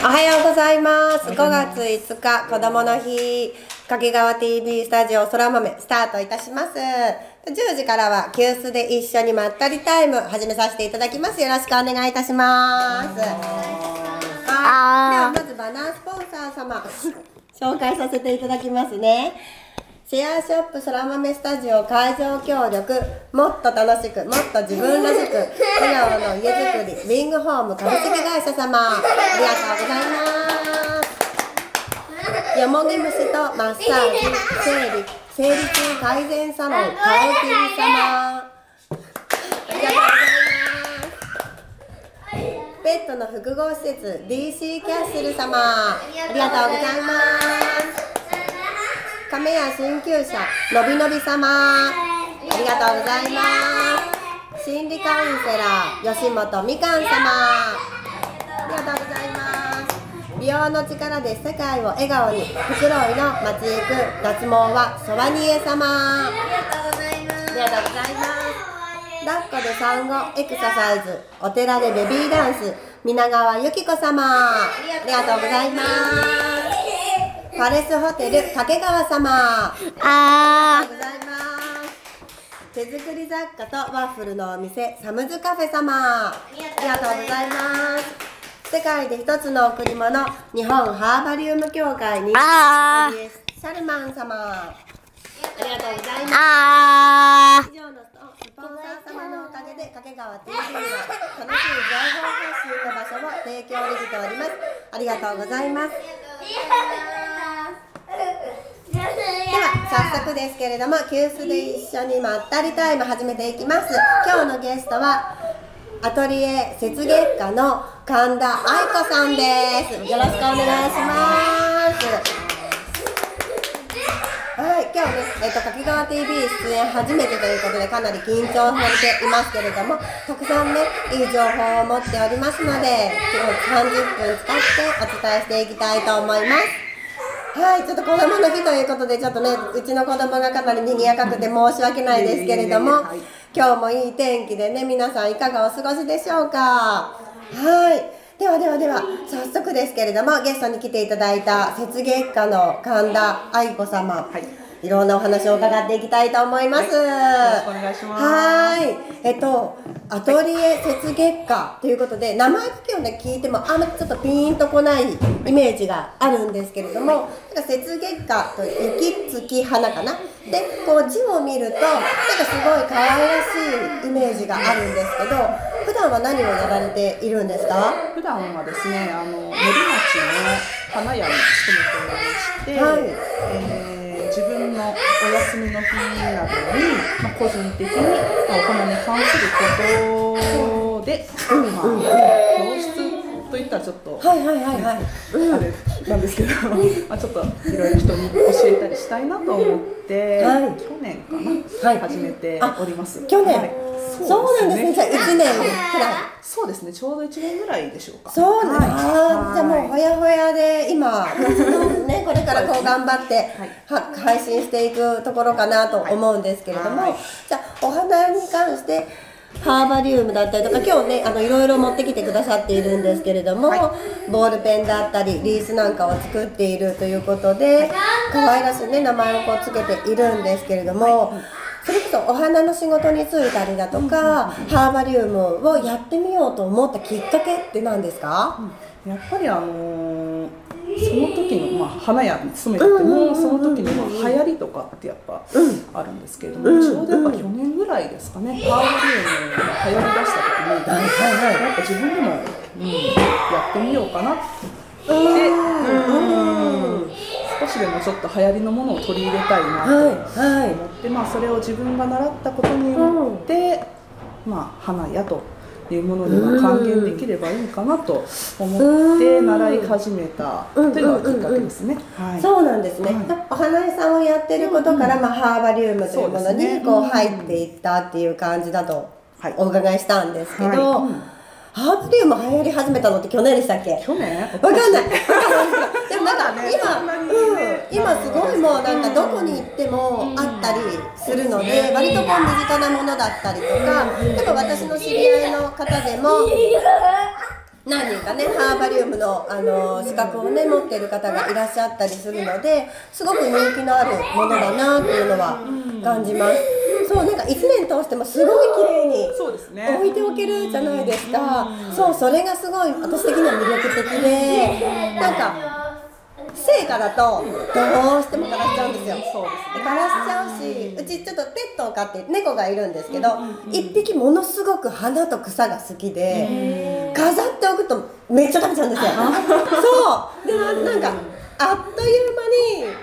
おはようございます。5月5日、子供の日、掛川 TV スタジオそら豆スタートいたします。10時からは急須で一緒にまったりタイム始めさせていただきます。よろしくお願いいたします。はい。ではまずバナースポンサー様紹介させていただきますね。シェアショップそら豆スタジオ会場協力もっと楽しくもっと自分らしく笑顔の家づくりウィングホーム株式会社様。ありがとうございます。よもぎ虫とマッサージ生理生理痛改善サロンカオキン様。ありがとうございます。ペットの複合施設 DC キャッスル様。ありがとうございます。亀屋鍼灸者のびのび様。ありがとうございます。心理カウンセラー吉本みかん様。ありがとうございます。美容の力で世界を笑顔に袋井の街行く脱毛はソワニエ様。ありがとうございます。抱っこで産後エクササイズお寺でベビーダンス皆川由紀子様。ありがとうございます。パレスホテル掛川様。ありがとうございます。手作り雑貨とワッフルのお店サムズカフェ様。ありがとうございます。世界で一つの贈り物日本ハーバリウム協会にシャルマン様。ありがとうございますあ以上のスポンサー様のおかげで掛川 TV は楽しい情報発信の場所を提供できております。ありがとうございます早速ですけれども急須で一緒にまったりタイム始めていきます。今日のゲストはアトリエ雪月花の神田愛子さんです。よろしくお願いします。はい、今日ね、えっと、掛川 TV 出演初めてということで、かなり緊張されていますけれども、たくさんね、いい情報を持っておりますので、今日30分使ってお伝えしていきたいと思います。はい、ちょっと子供の日ということで、ちょっとね、うちの子供がかなり賑やかくて申し訳ないですけれども、今日もいい天気でね、皆さんいかがお過ごしでしょうか。はい。ではではでは、早速ですけれども、ゲストに来ていただいた、雪月花の神田愛子様。はい。いろんなお話を伺っていきたいと思います。よろしくお願いしますはい。えっと、アトリエ雪月花ということで、名前だけをね、聞いても、あんまりちょっとピーンとこないイメージがあるんですけれども、なんか雪月花と雪月花かな？で、こう字を見ると、なんかすごい可愛らしいイメージがあるんですけど、普段は何をやられているんですか？普段はですね、あの練馬町の花屋に勤めておりまして、はいえーお休みの日などに、まあ、個人的に、まあ、お金に関することで、まあ教室といったらちょっと、はいはいはいはい。あれなんですけど、まあ、ちょっといろいろ人に教えたりしたいなと思って、はい去年かな、はい始めております。去年、はいそうなんですね。じゃあ1年くらい。そうですね、ちょうど1年ぐらいでしょうか。そうなんです、じゃあもうほやほやで今ねこれからこう頑張っては配信していくところかなと思うんですけれども、はい。じゃあお花に関してハーバリウムだったりとか今日ねあのいろいろ持ってきてくださっているんですけれども、ボールペンだったりリースなんかを作っているということで可愛らしいね名前をこうつけているんですけれども。それこそお花の仕事に就いたりだとか、ハーバリウムをやってみようと思ったきっかけって何ですか、やっぱりあのーその時の、まあ、花屋に勤めてても、その時の、まあ、流行りとかってやっぱあるんですけれども、ちょうどやっぱ去年ぐらいですかね、ハーバリウムが流行りだした時に、やっぱ自分でも、うん、やってみようかなって、うん少しでもちょっと流行りのものを取り入れたいなとはいはい。思って、まあ、それを自分が習ったことによって、まあ、花屋というものには還元できればいいかなと思って習い始めたというのがきっかけですね。はい。そうなんですね、はお花屋さんをやってることから、まあ、ハーバリウムというものにこう入っていったっていう感じだとはい。お伺いしたんですけど、はい。うん。ハーバリウム流行り始めたのって去年でしたっけ？去年？わかんない。なんかまだね。今、うん、今すごいもうなんかどこに行ってもあったりするので、割とこう身近なものだったりとか、やっぱ私の知り合いの方でも、何人かねハーバリウムのあの資格をね持っている方がいらっしゃったりするのですごく人気のあるものだなっていうのは感じます。そうなんか1年通してもすごい綺麗に置いておけるじゃないですか。そうそれがすごい私的には魅力的でなんか成果だとどうしても枯らしちゃうんですよ。枯らしちゃうし、うちちょっとペットを飼って猫がいるんですけど、一匹ものすごく花と草が好きで、飾っておくとめっちゃ食べちゃうんですよ。そうでななんかあっという間に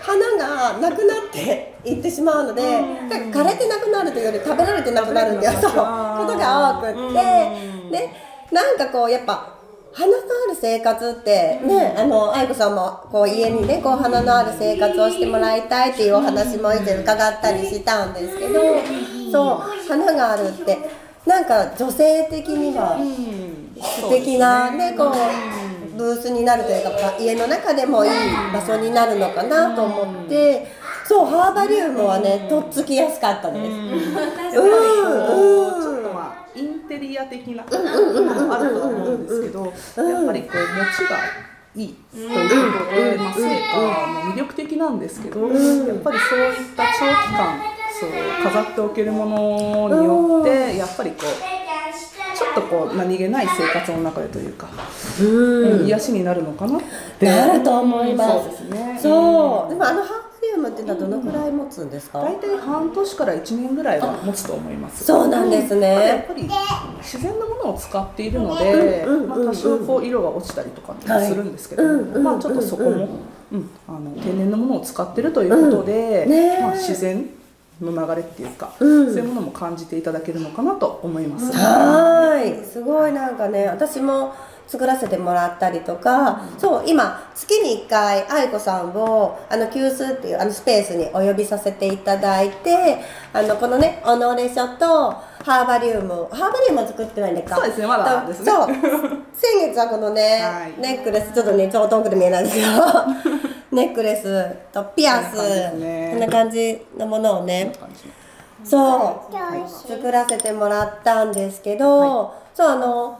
花がなくなっていってしまうので、枯れてなくなるというより食べられてなくなるんだよ。そうことが多くって、でなんかこうやっぱ。花のある生活ってね、あの愛子さんもこう家にねこう花のある生活をしてもらいたいっていうお話も以前伺ったりしたんですけど、そう花があるってなんか女性的には素敵なねこうブースになるというか家の中でもいい場所になるのかなと思ってそうハーバリウムはねとっつきやすかったです。ちょっとまあインテリア的なものもあるとは思うんですけど、やっぱりこう持ちがいいということで、まあ、成果も魅力的なんですけど、やっぱりそういった長期間そう飾っておけるものによってやっぱりこうちょっとこう何気ない生活の中でというか、うん、癒しになるのかなって。なると思います。そうですね。そう、でもあのムっていうのはどのくらい持つんですか？大体半年から1年ぐらいは持つと思います。そうなんですやっね。ぱり自然なものを使っているので、うんうんまあ、多少こう色が落ちたりとかするんですけど、はい。うんうんまあ、ちょっとそこも、うん、あの天然のものを使ってるということで、うん。ねえ。まあ、自然の流れっていうか、うん。そういうものも感じていただけるのかなと思います。はーい、すごいなんかね、私も作らせてもらったりとか、そう今月に1回愛子さんをあの急須っていうあのスペースにお呼びさせていただいて、あのこのねオノレ書とハーバリウム、ハーバリウムは作ってないんだか。そうですねまだですね。そう。先月はこのね、はい。ネックレスちょっとね超遠くで見えないんですけど、ネックレスとピアス。こんな感じのものをね。そう、作らせてもらったんですけど、そうあの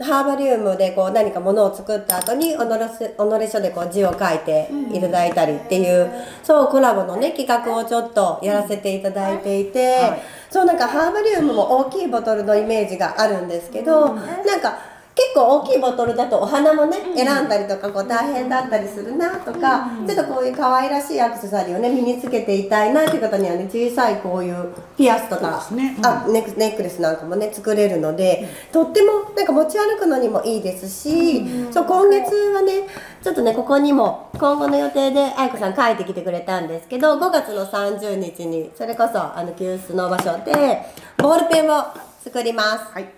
ハーバリウムでこう何かものを作った後に己己書でこう字を書いていただいたりっていう、そうコラボのね企画をちょっとやらせていただいていて、はい。そうなんかハーバリウムも大きいボトルのイメージがあるんですけど、なんか結構大きいボトルだとお花もね選んだりとかこう大変だったりするなとか、ちょっとこういう可愛らしいアクセサリーをね身につけていたいなっていう方にはね小さいこういうピアスとか、あネックネックレスなんかもね作れるので、とってもなんか持ち歩くのにもいいですし、そう今月はねちょっとねここにも今後の予定で愛子さん書いてきてくれたんですけど5月の30日にそれこそあの急須の場所でボールペンを作ります。はい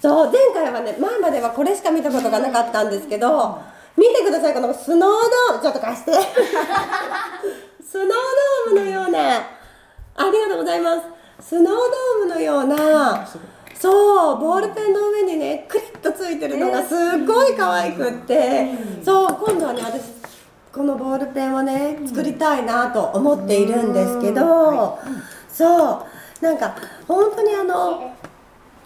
そう前回はね前まではこれしか見たことがなかったんですけど見てくださいこのスノードームちょっと貸して。スノードームのようなありがとうございます。スノードームのようなそうボールペンの上にねクリッとついてるのがすっごい可愛くってそう今度はね私このボールペンをね作りたいなと思っているんですけどそうなんか本当にあの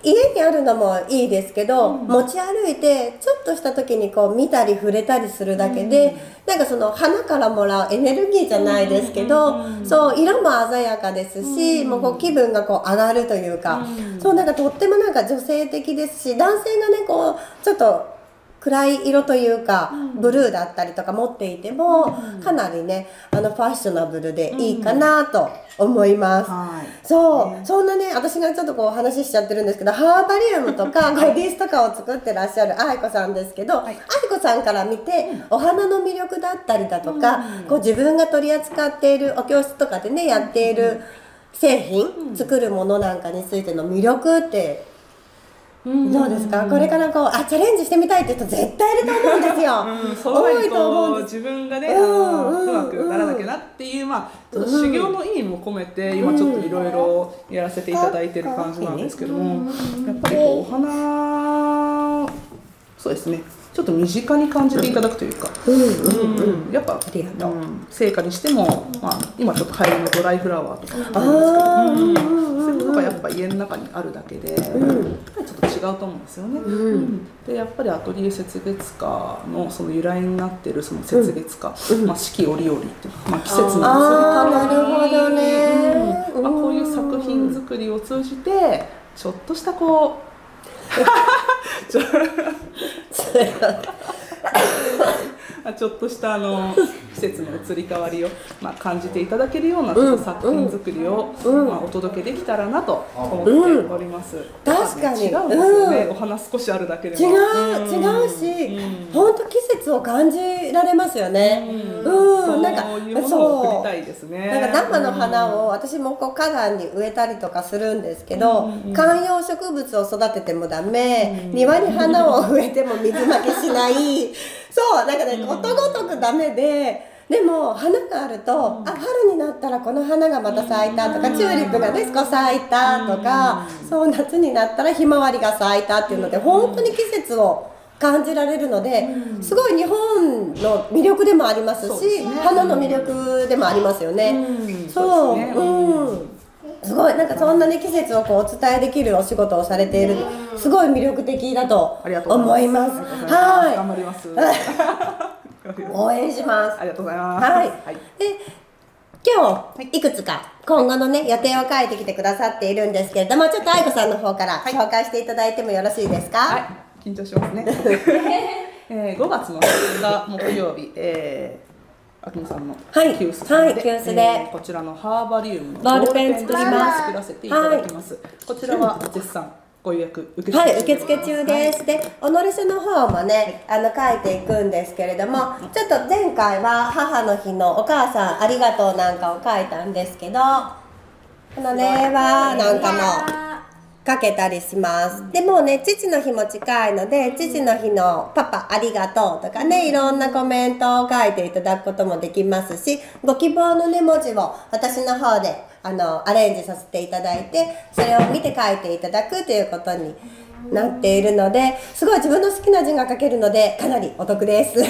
家にあるのもいいですけど、持ち歩いてちょっとした時にこう見たり触れたりするだけで、なんかその花からもらうエネルギーじゃないですけど、そう色も鮮やかですし、もうこう気分がこう上がるというか、そうなんかとってもなんか女性的ですし男性がねこうちょっと暗い色というか、ブルーだったりとか持っていても、かなりねあのファッショナブルでいいかなと思います。はい。そう、そんなね私がちょっとこうお話ししちゃってるんですけどハーバリウムとかこうリースとかを作ってらっしゃる愛子さんですけど、愛子さんから見て、お花の魅力だったりだとか、こう自分が取り扱っているお教室とかでねやっている製品、作るものなんかについての魅力ってどうですか、これからこうあチャレンジしてみたいって人絶対いると思うんですよ、うん、その前多いとにこ思う自分がね、うんうまくならなきゃなっていう、まあ、修行の意味も込めて、今ちょっといろいろやらせていただいてる感じなんですけども、やっぱりこうお花そうですねちょっと身近に感じていただくというか、うんやっぱ、う。うん。成果にしても、まあ、今ちょっと流行りのドライフラワーとかあるんですけど、うんそういうもとかやっぱ家の中にあるだけで、やっぱりちょっと違うと思うんですよね。うん。でやっぱりアトリエ雪月花のその由来になってるその雪月花、まあ、四季折々っていうまあ、季節の移り変あーわりなるほどね。うん。まあ、こういう作品作りを通じてちょっとしたこうち ょちょっとしたあの季節の移り変わりを、まあ、感じていただけるような作品作りを、まあ、お届けできたらなと思っております。確かに。違うんですよね、うん。お花少しあるだけで違も。う違うし、本当季節を感じられますよね。うん、なんかそう。なんか生の花を私もこう花壇に植えたりとかするんですけど、観葉植物を育ててもダメ、庭に花を植えても水まきしない。そうなんかねことごとくダメで。でも花があると、あ春になったらこの花がまた咲いたとか、チューリップがね少し咲いたとか、そう夏になったらひまわりが咲いたっていうので本当に季節を感じられるので、すごい日本の魅力でもありますし、花の魅力でもありますよね。そうね。うん。すごいなんかそんなに季節をこうお伝えできるお仕事をされているすごい魅力的だと思いまざいます。す。頑は張ります。い応援します。ありがとうございます。はい。で今日い。くつか今後のね予定を書いてきてくださっているんですけれどもちょっと愛子さんの方から紹介していただいてもよろしいですか、はい、緊張しますね。えー、5月の2日木曜日、えー、あきみさんのはい。急須さんで、はい急須で。えーこちらのハーバリウムのボールペン作ります。作らせていただきます。こちらは絶賛ご予約受けはい、受付中です。で、おのれ書の方もね、あの書いていくんですけれども、ちょっと前回は母の日のお母さんありがとうなんかを書いたんですけど、このねはなんかもかけたりします。でもうね、父の日も近いので、父の日のパパありがとうとかね、いろんなコメントを書いていただくこともできますし、ご希望のね、文字を私の方であのアレンジさせていただいて、それを見て書いていただくということになっているので、すごい自分の好きな字が書けるので、かなりお得です。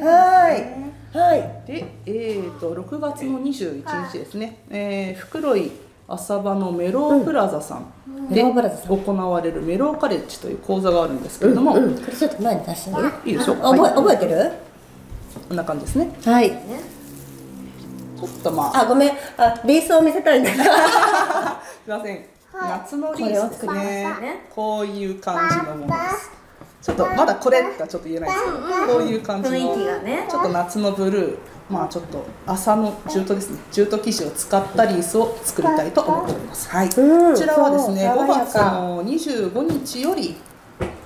はい。はい。で、えー、と6月の21日ですね、えー、袋井浅場のメロープラザさんで行われるメローカレッジという講座があるんですけれども、うん、これちょっと前に出してね。いいでしょ？覚え、はい。覚えてる？こんな感じですね。はい。ちょっとまあ。あ、ごめん。あ、リースを見せたいんだ。すいません、夏のリースですね。こういう感じのものです。ちょっとまだこれとはちょっと言えないですけど、こういう感じのちょっと夏のブルーまあちょっと朝のジュートですねジュート生地を使ったリースを作りたいと思っておりますはい、うんこちらはですね5そう爽やか月の25日より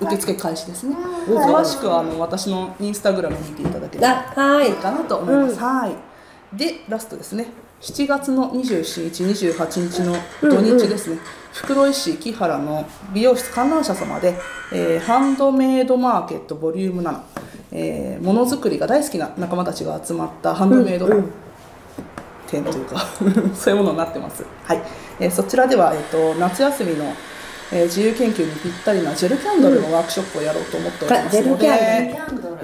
受付開始ですね、詳しくはあの私のインスタグラム見ていただければいいい。かなと思います。はい。でラストですね。7月の27日、28日の土日ですね。袋井市木原の美容室観覧車様で、えーハンドメイドマーケットボリューム7、えーものづくりが大好きな仲間たちが集まったハンドメイド店というか そういうものになってます。はい。えーそちらではえっ、と夏休みのえー自由研究にぴったりなジェルキャンドルのワークショップをやろうと思っておりますのあジェルキで、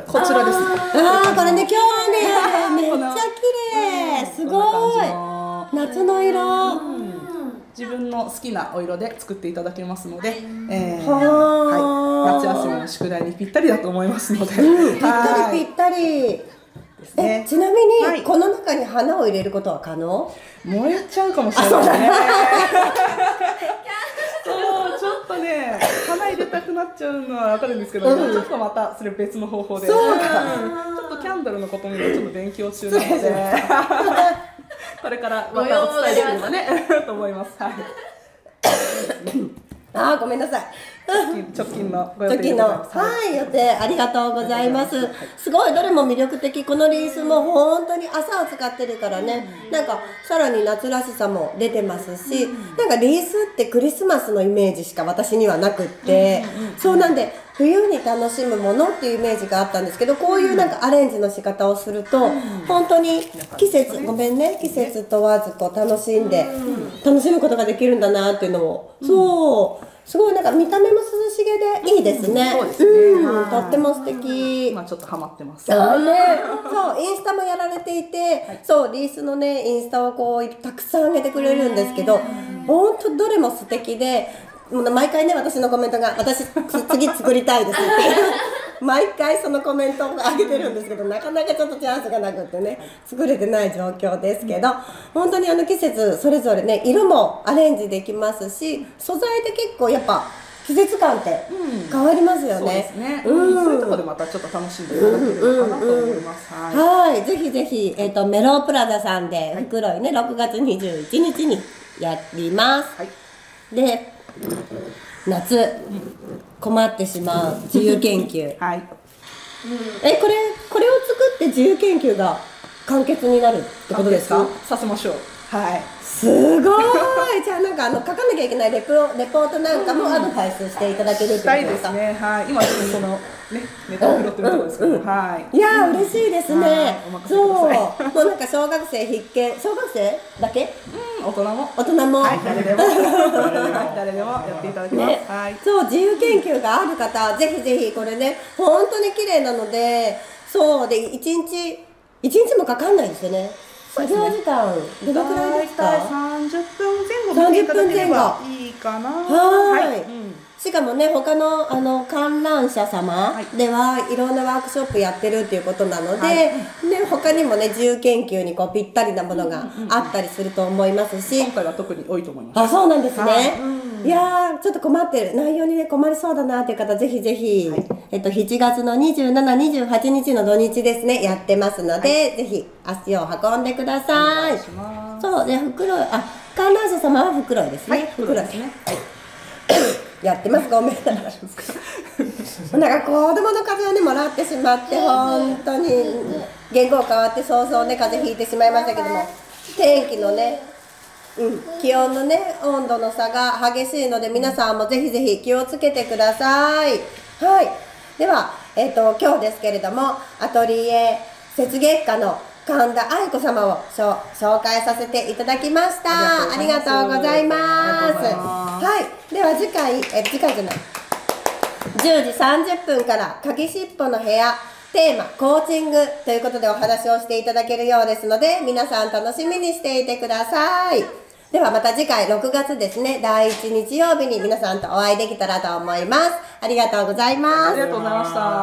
こちらですね。あー、これね、今日ね、めっちゃ綺麗。すごい。の夏の色。自分の好きなお色で作っていただけますので、えーははい、夏休みの宿題にぴったりだと思いますので、ぴったはいりぴったり。え、ですね。ちなみはいに、この中に花を入れることは可能？燃えちゃうかもしれないね。そう、ちょっとね、花入れたくなっちゃうのはわかるんですけど、ちょっとまたそれ別の方法で、そうなんかちょっとキャンドルのことにもちょっと勉強中なので、これからまたお伝えできればね と思います。はい。あー、ごめんなさい。直近直近の。はい予定ありがとうございます。すごいどれも魅力的このリースも本当に朝を使ってるからね。なんかさらに夏らしさも出てますしなんかリースってクリスマスのイメージしか私にはなくって。そうなんで冬に楽しむものっていうイメージがあったんですけどこういうなんかアレンジの仕方をすると本当に季節ごめんね季節問わずこう楽しんで楽しむことができるんだなっていうのを。そうすごいなんか見た目も涼しげでいいですね。そうですねとっても素敵。今ちょっとハマってますあね、そうインスタもやられていて、そうリースのねインスタをこうたくさん上げてくれるんですけど、本当どれも素敵で、もう毎回ね私のコメントが私 次作りたいですって。毎回そのコメントを上げてるんですけどなかなかちょっとチャンスがなくってね作れてない状況ですけど本当にあの季節それぞれね色もアレンジできますし素材で結構やっぱ季節感って変わりますよね。そうですね、うん。そういうところでまたちょっと楽しんでいただければかなと思います、はいはい、ぜひぜひ、えっ、と、メロープラザさんで、袋井ね、6月21日にやります。はい。で、夏、困ってしまう自由研究。はい。え、これ、これを作って自由研究が完結になるってことですか？させましょう。はいすごい。じゃあなんかあの書かなきゃいけないレポレポートなんかもアドバイスしていただけるってこと。ですかすね。はい。今ちょっとそのねネタを拾ってるところですけど、はい。いやー嬉しいですね。はい。お任せそうください。もうなんか小学生必見。小学生だけ？うん大人も。大人も、はい誰でも。は い誰でもやっていただきます、ね。はい。そう自由研究がある方ぜひぜひこれね本当に綺麗なのでそうで一日一日もかかんないですよね作業時間どのくらいですか？大体30分前後見ていただければいいかな。はい。うん。しかもね他のあの観覧車様はい。ではいろんなワークショップやってるっていうことなので、はい。ね、他にもね自由研究にこうぴったりなものがあったりすると思いますし、今回は特に多いと思います。あそうなんですね、はい。いやーちょっと困ってる。内容にね困りそうだなっていう方ぜひぜひ、えっと、7月の2728日の土日ですね。やってますので、ぜひ足を運んでくだおさ願いいそうで袋井あ観覧車様は袋井ですね、はい袋ですね。はい。やってます。ごめんなさい。なんか子供の風邪をねもらってしまって本当に。言語変わって早々ね風邪ひいてしまいましたけども天気のねうん、気温のね温度の差が激しいので皆さんもぜひぜひ気をつけてください。はいでは、えっと今日ですけれどもアトリエ雪月花の神田愛子様を紹介させていただきました。ありがとうございます。はい。では次回え次回じゃない。10時30分から鍵しっぽの部屋テーマコーチングということでお話をしていただけるようですので皆さん楽しみにしていてくださいではまた次回6月ですね。第1日曜日に皆さんとお会いできたらと思います。ありがとうございます。ありがとうございました。